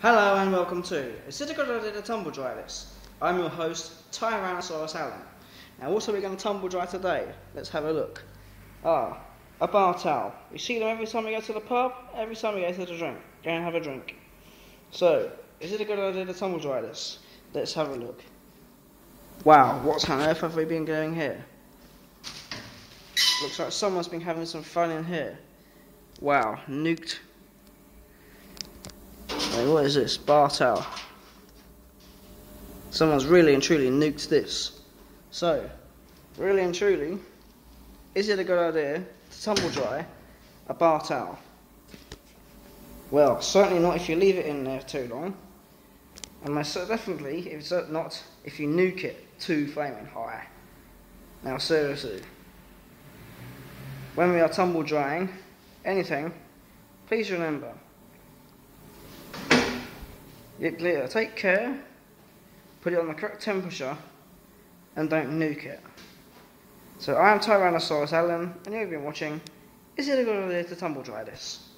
Hello and welcome to Is it a good idea to tumble dry this? I'm your host, Tyrannosaurus Alan. Now what are we going to tumble dry today? Let's have a look. Ah, a bar towel. You see them every time we go to the pub, every time we go to the drink. Go and have a drink. So, is it a good idea to tumble dry this? Let's have a look. Wow, what on earth have we been doing here? Looks like someone's been having some fun in here. Wow, nuked Wait, what is this? Bar towel. Someone's really and truly nuked this. So, really and truly, is it a good idea to tumble dry a bar towel? Well, certainly not if you leave it in there too long. And most definitely, if it's not if you nuke it too flaming high. Now, seriously, when we are tumble drying anything, please remember Get glitter. Take care. Put it on the correct temperature. And don't nuke it. So I am Tyrannosaurus Alan, and you've been watching Is It a Good Idea to Tumble Dry This?